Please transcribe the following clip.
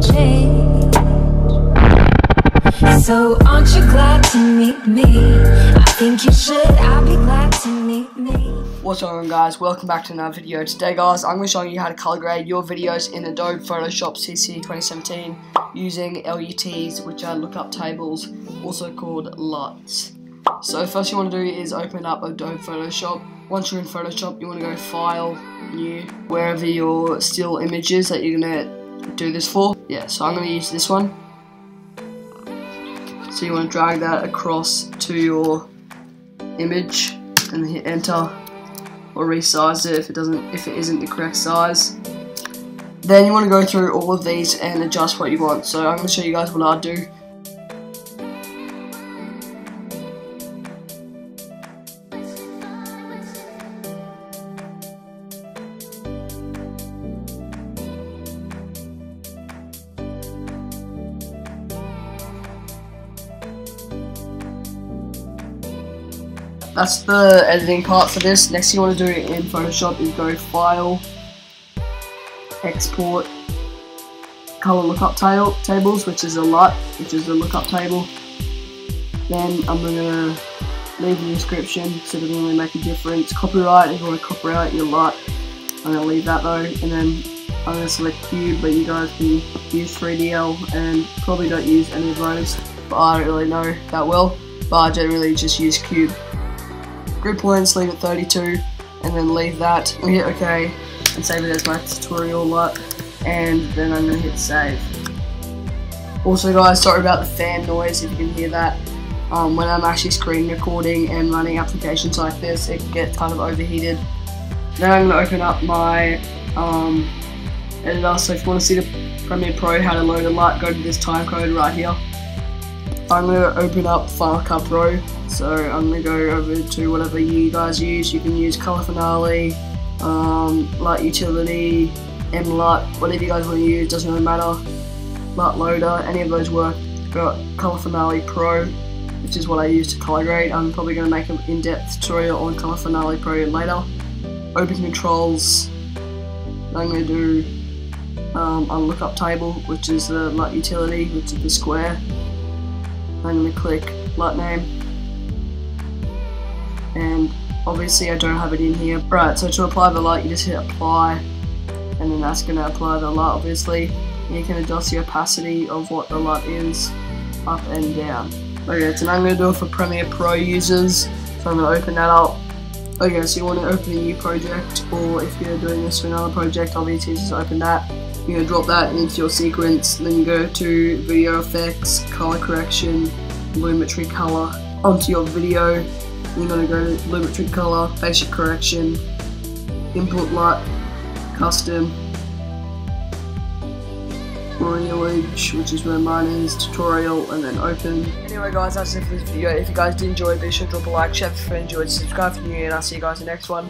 change. So aren't you glad to meet me? I think you should, I'll be glad to meet me. What's going on guys, welcome back to another video. Today guys, I'm going to show you how to color grade your videos in Adobe Photoshop CC 2017 using LUTs, which are lookup tables, also called LUTs. So first you want to do is open up Adobe Photoshop. Once you're in Photoshop, you want to go File, New, wherever your still image is that you're going to do this for. Yeah, so I'm going to use this one. So you want to drag that across to your image and hit enter or resize it if it doesn't if it isn't the correct size. Then you want to go through all of these and adjust what you want. So I'm going to show you guys what I do. That's the editing part for this. Next you want to do in Photoshop is go File, Export, Color Lookup ta Tables, which is a LUT, which is a lookup table. Then I'm going to leave the description so it doesn't really make a difference. Copyright, if you want to copyright your LUT, I'm going to leave that though. And then I'm going to select Cube, but you guys can use 3DL and probably don't use any of those. But I don't really know that well, but I generally just use Cube grid points, leave it 32, and then leave that. We hit OK, and save it as my tutorial LUT, and then I'm to hit save. Also guys, sorry about the fan noise if you can hear that. Um, when I'm actually screen recording and running applications like this, it gets kind of overheated. Now I'm to open up my um, editor, so if you want to see the Premiere Pro, how to load a LUT, go to this time code right here. I'm going to open up Cut Pro so I'm going to go over to whatever you guys use. You can use Color Finale, um, LUT Utility, MLUT, whatever you guys want to use, doesn't really matter. LUT Loader, any of those work. Got Color Finale Pro, which is what I use to color grade. I'm probably going to make an in-depth tutorial on Color Finale Pro later. Open Controls, I'm going to do um, a lookup table, which is the LUT utility, which is the square. I'm going to click LUT name, and obviously I don't have it in here. Right, so to apply the LUT, you just hit apply, and then that's going to apply the LUT, obviously. You can adjust the opacity of what the LUT is, up and down. Okay, so now I'm going to do it for Premiere Pro users, so I'm going to open that up. Okay, so you want to open a new project, or if you're doing this for another project, obviously just open that. You're going to drop that into your sequence, then you go to Video Effects, Color Correction, Lumetri Color, onto your video, you're going to go to Lumetri Color, Basic Correction, Input LUT, Custom, Edge, which is where mine is, Tutorial, and then Open. Anyway guys, that's it for this video. If you guys did enjoy, be sure to drop a like, share if you enjoyed, subscribe if you're new, and I'll see you guys in the next one.